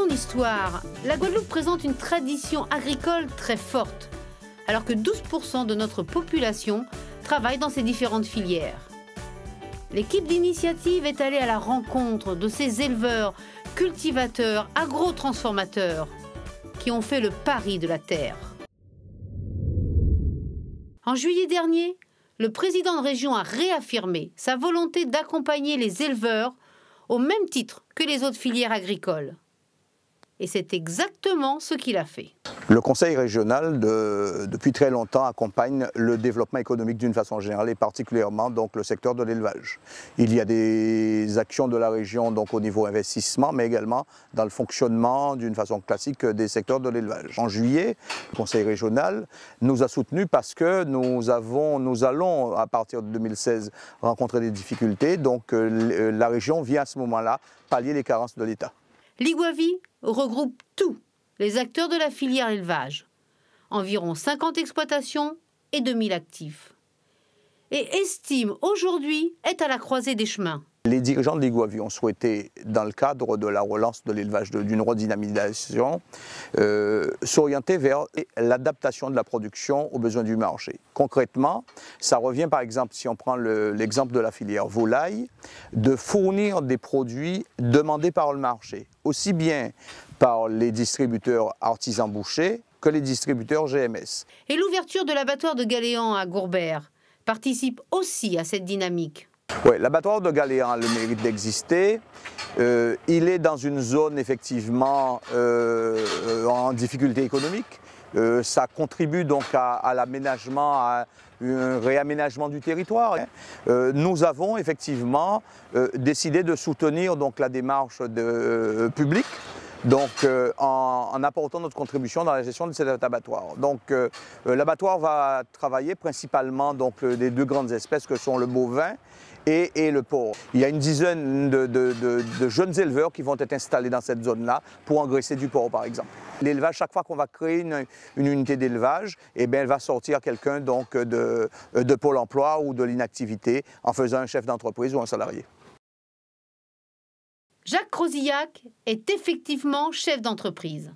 son histoire, la Guadeloupe présente une tradition agricole très forte, alors que 12% de notre population travaille dans ces différentes filières. L'équipe d'initiative est allée à la rencontre de ces éleveurs, cultivateurs, agro-transformateurs qui ont fait le pari de la terre. En juillet dernier, le président de région a réaffirmé sa volonté d'accompagner les éleveurs au même titre que les autres filières agricoles. Et c'est exactement ce qu'il a fait. Le Conseil régional, depuis très longtemps, accompagne le développement économique d'une façon générale et particulièrement donc, le secteur de l'élevage. Il y a des actions de la région donc, au niveau investissement, mais également dans le fonctionnement d'une façon classique des secteurs de l'élevage. En juillet, le Conseil régional nous a soutenus parce que nous, avons, nous allons, à partir de 2016, rencontrer des difficultés. Donc euh, la région vient à ce moment-là pallier les carences de l'État. L'Iguavi regroupe tous les acteurs de la filière élevage, environ 50 exploitations et 2000 actifs, et estime aujourd'hui être à la croisée des chemins. Les dirigeants de l'Iguavi ont souhaité, dans le cadre de la relance de l'élevage, d'une redynamisation, euh, s'orienter vers l'adaptation de la production aux besoins du marché. Concrètement, ça revient par exemple, si on prend l'exemple de la filière volaille, de fournir des produits demandés par le marché, aussi bien par les distributeurs artisans bouchers que les distributeurs GMS. Et l'ouverture de l'abattoir de Galéan à Gourbert participe aussi à cette dynamique. Oui, l'abattoir de Galéan a le mérite d'exister. Euh, il est dans une zone effectivement euh, en difficulté économique. Euh, ça contribue donc à, l'aménagement, à un réaménagement du territoire. nous avons effectivement décidé de soutenir donc la démarche de, publique donc en, apportant notre contribution dans la gestion de cet abattoir. Donc l'abattoir va travailler principalement donc, des deux grandes espèces que sont le bovin et, le porc. Il y a une dizaine de, jeunes éleveurs qui vont être installés dans cette zone-là pour engraisser du porc, par exemple. L'élevage, chaque fois qu'on va créer une, unité d'élevage, eh bien, elle va sortir quelqu'un donc de Pôle emploi ou de l'inactivité en faisant un chef d'entreprise ou un salarié. Jacques Crosillac est effectivement chef d'entreprise.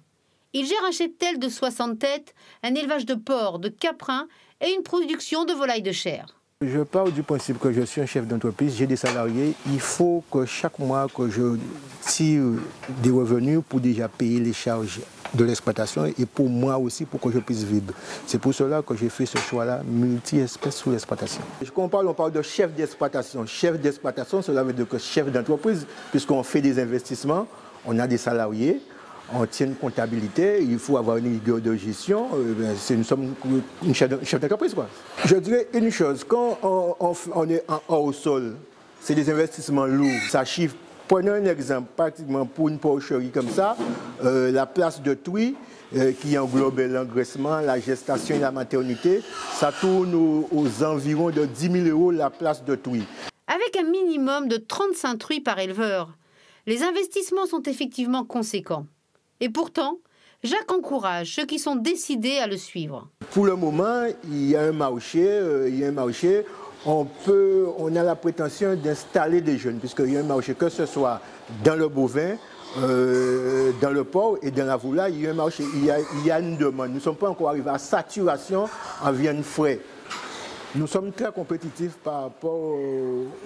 Il gère un cheptel de 60 têtes, un élevage de porcs, de caprins et une production de volailles de chair. Je pars du principe que je suis un chef d'entreprise, j'ai des salariés. Il faut que chaque mois que je tire des revenus pour déjà payer les charges de l'exploitation et pour moi aussi pour que je puisse vivre. C'est pour cela que j'ai fait ce choix-là, multi-espèces sous l'exploitation. Quand on parle, on parle de chef d'exploitation. Chef d'exploitation, cela veut dire que chef d'entreprise, puisqu'on fait des investissements, on a des salariés, on tient une comptabilité, il faut avoir une idée de gestion. Euh, ben, c'est une, somme, une chef d'entreprise. Je dirais une chose, quand on, est en haut sol, c'est des investissements lourds, ça chiffre. Prenons un exemple, pratiquement pour une porcherie comme ça, euh, la place de Tuy, euh, qui englobe l'engraissement, la gestation et la maternité, ça tourne aux, environs de 10 000 euros la place de Tuy. Avec un minimum de 35 truies par éleveur, les investissements sont effectivement conséquents. Et pourtant, Jacques encourage ceux qui sont décidés à le suivre. Pour le moment, il y a un marché, euh, il y a un marché. On, peut, on a la prétention d'installer des jeunes, puisqu'il y a un marché, que ce soit dans le bovin, euh, dans le porc et dans la volaille, il y a une demande. Nous ne sommes pas encore arrivés à saturation en viande frais. Nous sommes très compétitifs par rapport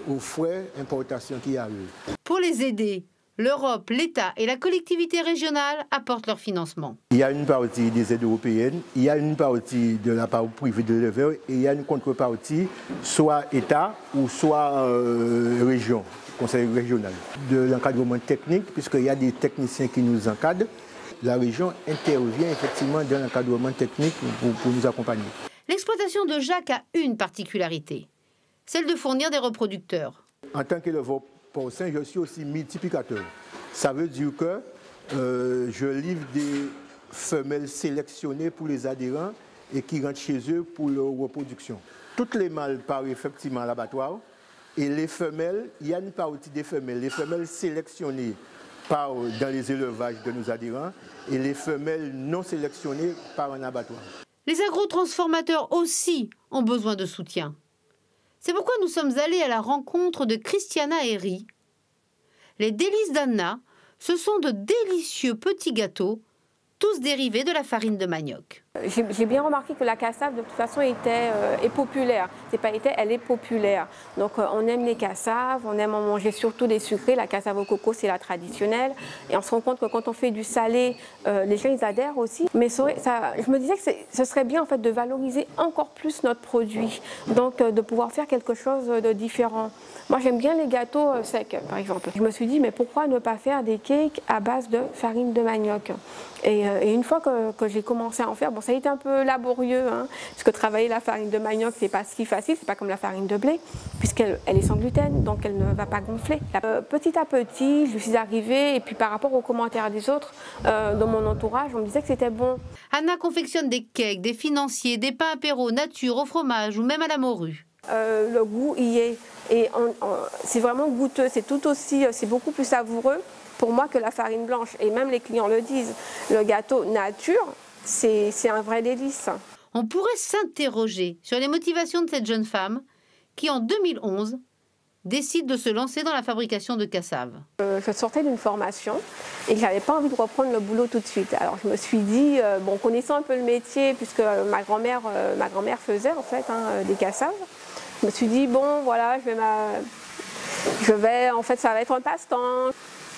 aux, frais importations qui arrivent. Pour les aider, l'Europe, l'État et la collectivité régionale apportent leur financement. Il y a une partie des aides européennes, il y a une partie de la part privée de l'éleveur et il y a une contrepartie, soit État ou soit euh, région, conseil régional. De l'encadrement technique, puisqu'il y a des techniciens qui nous encadrent, la région intervient effectivement dans l'encadrement technique pour, pour nous accompagner. L'exploitation de Jacques a une particularité, celle de fournir des reproducteurs. En tant qu'éleveur sein, je suis aussi multiplicateur. Ça veut dire que euh, je livre des femelles sélectionnées pour les adhérents et qui rentrent chez eux pour leur reproduction. Toutes les mâles partent effectivement à l'abattoir et les femelles, il y a une partie des femelles. Les femelles sélectionnées partent dans les élevages de nos adhérents et les femelles non sélectionnées partent en abattoir. Les agrotransformateurs aussi ont besoin de soutien. C'est pourquoi nous sommes allés à la rencontre de Christiana Herry. Les délices d'Anna Ce sont de délicieux petits gâteaux, tous dérivés de la farine de manioc. J'ai bien remarqué que la cassave, de toute façon, était, euh, est populaire. C'est pas était, elle est populaire. Donc, euh, on aime les cassaves, on aime en manger surtout des sucrés. La cassave au coco, c'est la traditionnelle. Et on se rend compte que quand on fait du salé, euh, les gens, ils adhèrent aussi. Mais ça, je me disais que ce serait bien, en fait, de valoriser encore plus notre produit. Donc, de pouvoir faire quelque chose de différent. Moi, j'aime bien les gâteaux secs, par exemple. Je me suis dit, mais pourquoi ne pas faire des cakes à base de farine de manioc? Et, une fois que, que j'ai commencé à en faire, bon, ça a été un peu laborieux, hein, parce que travailler la farine de manioc, c'est pas si facile, c'est pas comme la farine de blé, puisqu'elle elle est sans gluten, donc elle ne va pas gonfler. Euh, petit à petit, je suis arrivée, et puis par rapport aux commentaires des autres, euh, dans mon entourage, on me disait que c'était bon. Anna confectionne des cakes, des financiers, des pains apéros nature, au fromage ou même à la morue. Euh, le goût y est, et c'est vraiment goûteux, c'est tout aussi, c'est beaucoup plus savoureux pour moi que la farine blanche, et même les clients le disent. Le gâteau nature, c'est un vrai délice. On pourrait s'interroger sur les motivations de cette jeune femme qui, en 2011, décide de se lancer dans la fabrication de cassaves. Euh, je sortais d'une formation et je n'avais pas envie de reprendre le boulot tout de suite. Alors je me suis dit, euh, bon, connaissant un peu le métier, puisque ma grand-mère euh, ma grand-mère faisait en fait hein, des cassaves, je me suis dit, bon, voilà, je vais, ma... je vais en fait, ça va être un passe-temps.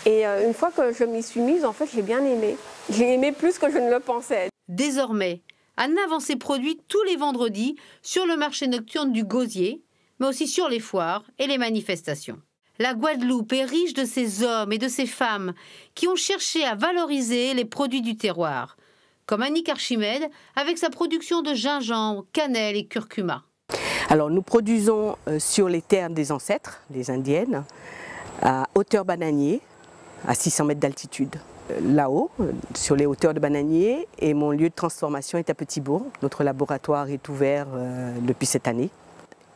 Et une fois que je m'y suis mise, en fait, j'ai bien aimé. J'ai aimé plus que je ne le pensais. Désormais, Anna vend ses produits tous les vendredis sur le marché nocturne du Gosier, mais aussi sur les foires et les manifestations. La Guadeloupe est riche de ces hommes et de ces femmes qui ont cherché à valoriser les produits du terroir, comme Annick Archimède avec sa production de gingembre, cannelle et curcuma. Alors nous produisons euh, sur les terres des ancêtres, des indiennes, à hauteur bananier, à 600 mètres d'altitude là-haut, sur les hauteurs de Bananier, et mon lieu de transformation est à Petit-Bourg. Notre laboratoire est ouvert euh, depuis cette année.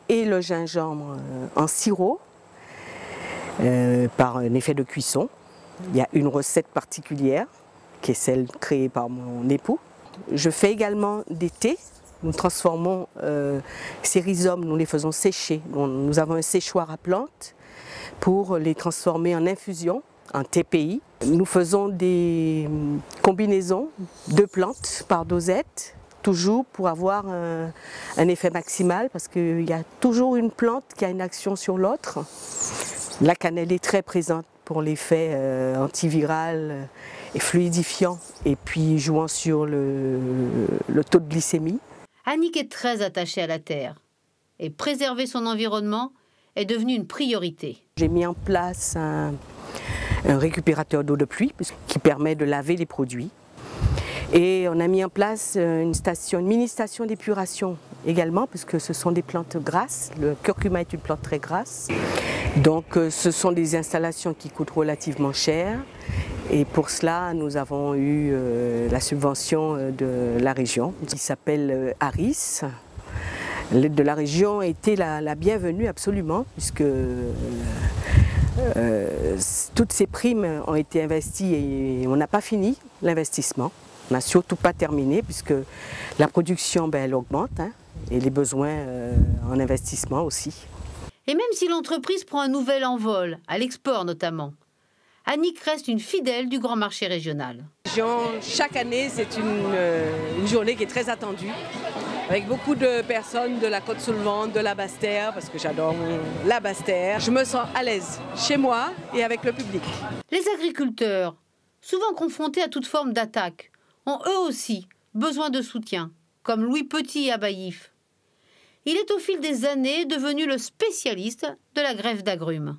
Et le gingembre euh, en sirop, euh, par un effet de cuisson. Il y a une recette particulière, qui est celle créée par mon époux. Je fais également des thés. Nous transformons ces rhizomes, nous les faisons sécher. Nous avons un séchoir à plantes pour les transformer en infusion un TPI. Nous faisons des combinaisons de plantes par dosette, toujours pour avoir un, effet maximal, parce qu'il y a toujours une plante qui a une action sur l'autre. La cannelle est très présente pour l'effet euh, antiviral et fluidifiant, et puis jouant sur le, le taux de glycémie. Annick est très attachée à la terre, et préserver son environnement est devenu une priorité. J'ai mis en place un, un récupérateur d'eau de pluie qui permet de laver les produits. Et on a mis en place euh, une, station, une mini station d'épuration également, puisque ce sont des plantes grasses. Le curcuma est une plante très grasse. Donc euh, ce sont des installations qui coûtent relativement cher. Et pour cela, nous avons eu euh, la subvention de la région, qui s'appelle ARIS. L'aide de la région était la, bienvenue absolument, puisque toutes ces primes ont été investies et on n'a pas fini l'investissement. On n'a surtout pas terminé puisque la production ben, elle augmente hein, et les besoins euh, en investissement aussi. Et même si l'entreprise prend un nouvel envol, à l'export notamment, Annick reste une fidèle du grand marché régional. Chaque année, c'est une, euh, une journée qui est très attendue avec beaucoup de personnes de la côte soulevante, de la Basse-Terre, parce que j'adore la Basse-Terre. Je me sens à l'aise chez moi et avec le public. Les agriculteurs, souvent confrontés à toute forme d'attaque, ont eux aussi besoin de soutien, comme Louis Petit à Baïf. Il est au fil des années devenu le spécialiste de la grève d'agrumes.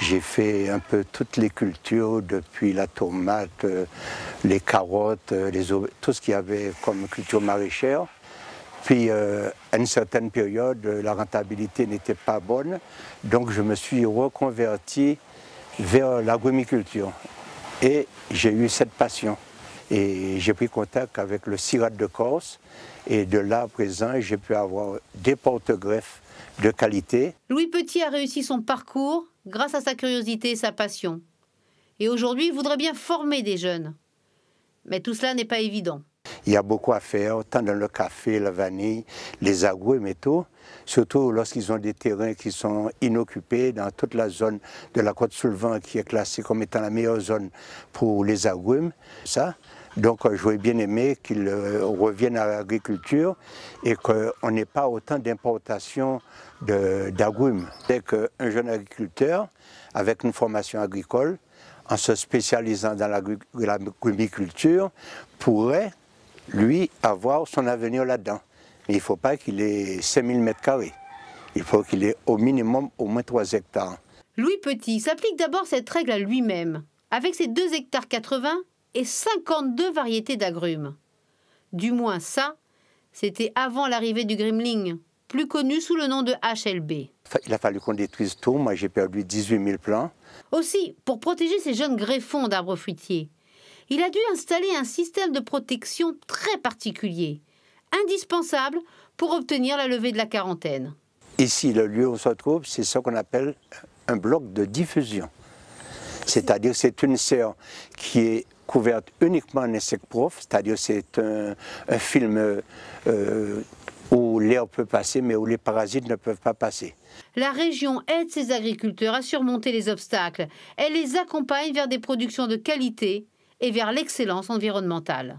J'ai fait un peu toutes les cultures, depuis la tomate, euh, les carottes, euh, les tout ce qu'il y avait comme culture maraîchère. Puis euh, à une certaine période, la rentabilité n'était pas bonne, donc je me suis reconverti vers l'agrumiculture. Et j'ai eu cette passion. Et j'ai pris contact avec le CIRAT de Corse. Et de là à présent, j'ai pu avoir des porte-greffes de qualité. Louis Petit a réussi son parcours grâce à sa curiosité et sa passion. Et aujourd'hui, il voudrait bien former des jeunes. Mais tout cela n'est pas évident. Il y a beaucoup à faire, tant dans le café, la vanille, les agrumes et tout. Surtout lorsqu'ils ont des terrains qui sont inoccupés dans toute la zone de la côte Soulevant qui est classée comme étant la meilleure zone pour les agrumes. Ça. Donc euh, j'aurais bien aimé qu'ils euh, reviennent à l'agriculture et qu'on n'ait pas autant d'importation d'agrumes. C'est qu'un jeune agriculteur avec une formation agricole, en se spécialisant dans l'agriculture, pourrait, lui, avoir son avenir là-dedans. Mais il ne faut pas qu'il ait 5000 mètres carrés. Il faut qu'il ait au minimum au moins 3 hectares. Louis Petit s'applique d'abord cette règle à lui-même, avec ses 2 hectares 80 et 52 variétés d'agrumes. Du moins ça, c'était avant l'arrivée du Grimling, plus connu sous le nom de HLB. Il a fallu qu'on détruise tout, moi j'ai perdu 18 000 plants. Aussi, pour protéger ces jeunes greffons d'arbres fruitiers, il a dû installer un système de protection très particulier, indispensable pour obtenir la levée de la quarantaine. Ici, le lieu où on se trouve, c'est ce qu'on appelle un bloc de diffusion. C'est-à-dire c'est une serre qui est couverte uniquement en insectes c'est-à-dire c'est un, film euh, où l'air peut passer mais où les parasites ne peuvent pas passer. La région aide ses agriculteurs à surmonter les obstacles. Elle les accompagne vers des productions de qualité et vers l'excellence environnementale.